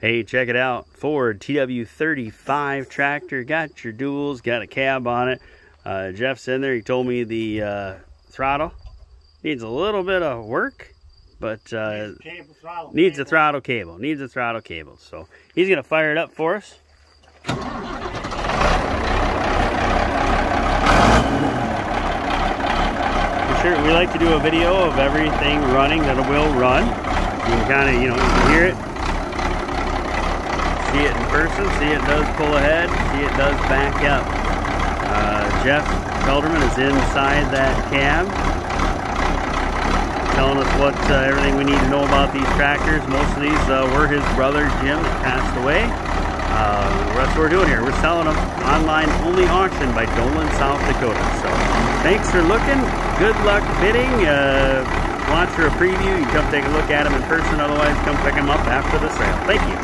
Hey, check it out. Ford TW35 tractor. Got your duals, got a cab on it. Uh, Jeff's in there. He told me the uh, throttle needs a little bit of work, but uh, Cable throttle. needs a throttle cable. Needs a throttle cable. So he's going to fire it up for us. Sure, we like to do a video of everything running that will run. You can kind of, you know, you can hear it, see it in person, see it does pull ahead, see it does back up. Uh, Jeff Felderman is inside that cab, telling us what uh, everything we need to know about these tractors. Most of these uh, were his brother Jim that passed away. Uh, that's what we're doing here. We're selling them online only auction by Doland, South Dakota. So thanks for looking. Good luck bidding. Uh, watch for a preview. You come take a look at them in person. Otherwise, come pick them up after the sale. Thank you.